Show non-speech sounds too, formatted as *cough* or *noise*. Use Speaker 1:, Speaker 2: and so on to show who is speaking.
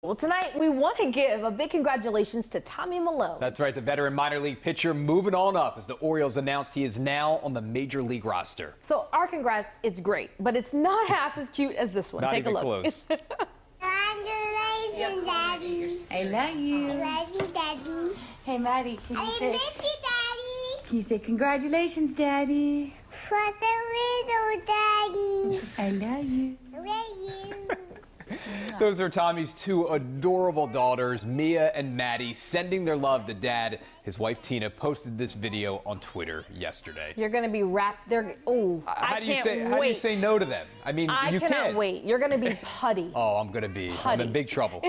Speaker 1: Well, tonight we want to give a big congratulations to Tommy Milone.
Speaker 2: That's right, the veteran minor league pitcher moving on up as the Orioles announced he is now on the major league roster.
Speaker 1: So our congrats, it's great, but it's not *laughs* half as cute as this one.
Speaker 2: Not
Speaker 1: Take
Speaker 2: even
Speaker 1: a look.
Speaker 2: close. *laughs*
Speaker 3: Congratulations, Daddy.
Speaker 4: I love you.
Speaker 3: I love you, Daddy.
Speaker 4: Hey, Maddie, can you
Speaker 3: I
Speaker 4: say
Speaker 3: miss you, Daddy.
Speaker 4: can you say congratulations, Daddy?
Speaker 3: For the little Daddy.
Speaker 4: I love you.
Speaker 3: I love you.
Speaker 2: Those are Tommy's two adorable daughters, Mia and Maddie, sending their love to dad. His wife Tina posted this video on Twitter yesterday.
Speaker 1: You're going to be wrapped. They're oh,
Speaker 2: How
Speaker 1: I
Speaker 2: do you
Speaker 1: can't
Speaker 2: say
Speaker 1: wait.
Speaker 2: how do you say no to them? I mean,
Speaker 1: I
Speaker 2: you
Speaker 1: cannot
Speaker 2: can.
Speaker 1: wait. You're going to be *laughs* putty.
Speaker 2: Oh, I'm gonna be I'm in big trouble. *laughs*